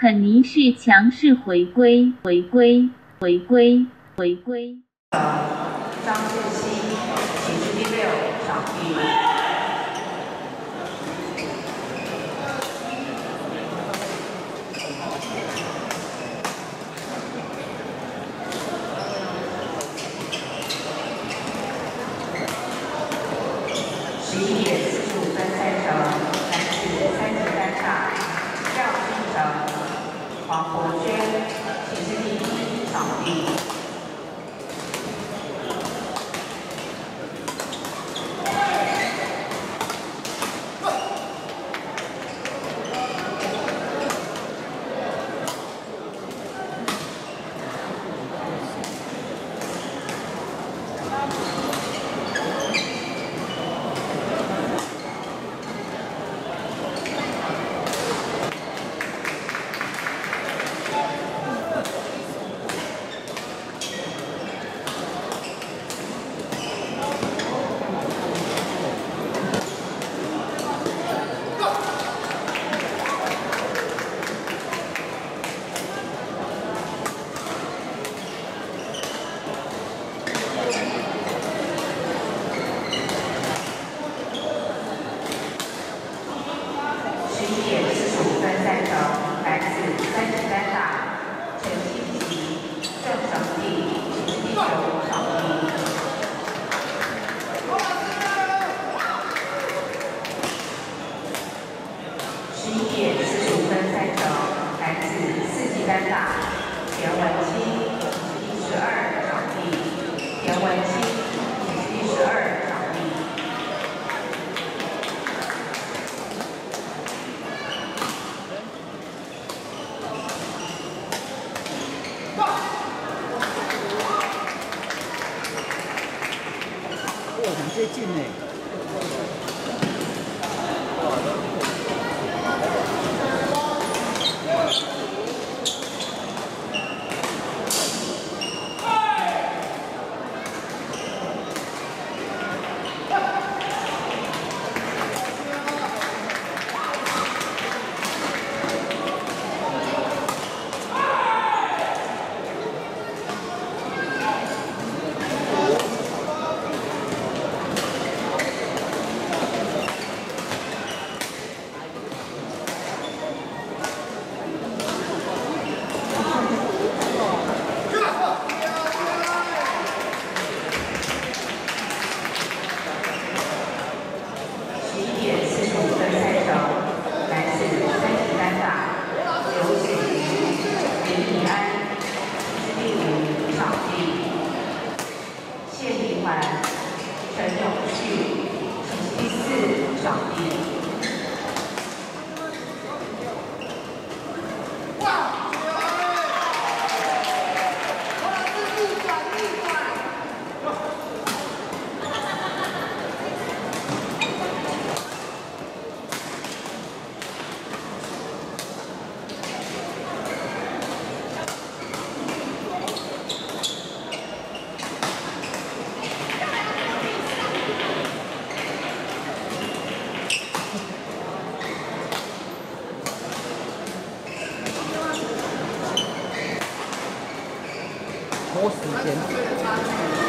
肯尼是强势回归回归回归回归。Sidney. 多时间。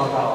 报告：